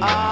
Ah.